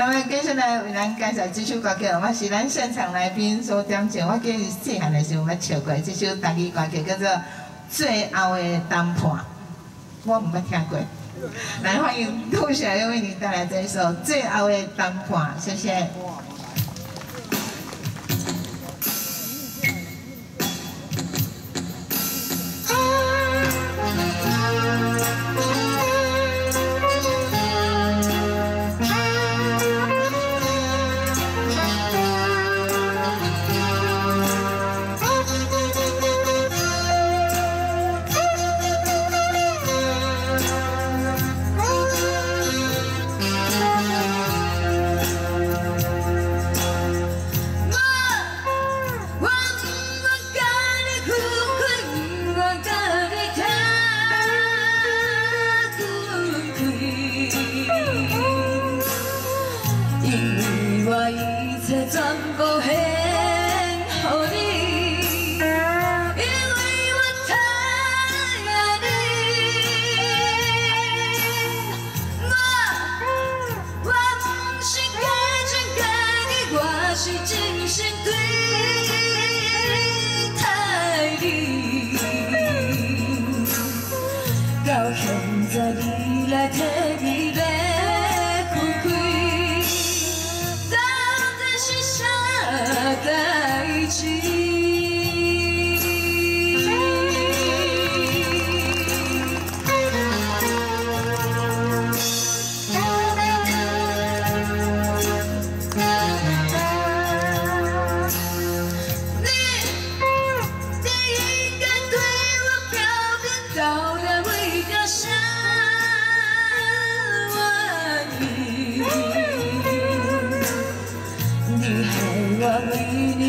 那么接下来为咱介绍这首歌曲，我是咱现场来宾所点唱。我记细汉的时候，我唱过这首台语歌曲，叫做《最后的谈判》，我唔捌听过。来欢迎杜小月为你带来这首《最后的谈判》，谢谢。因为我一切全部献你因为我爱你。我我我是真心对待你。到现在你。来提笔 that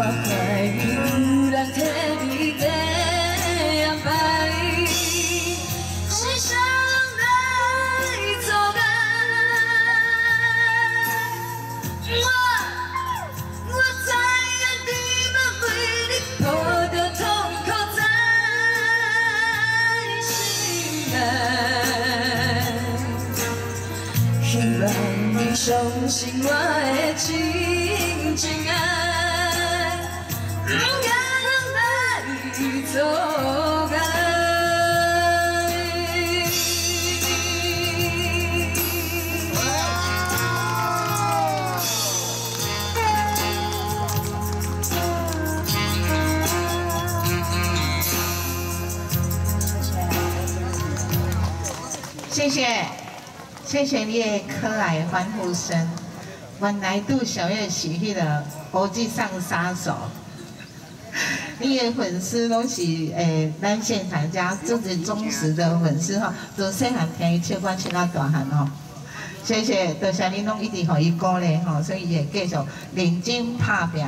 我会永远听你的安排我我你为痛苦在心内希望你相信我的真情爱谢谢，谢谢你的可爱欢呼声。原来杜小月是迄个国际上杀手，你的粉丝拢是诶，咱现场家自己忠实的粉丝吼，从细汉听伊唱歌唱到大汉吼。谢谢，多谢你拢一直互伊鼓励吼，所以会继续认真拍拼。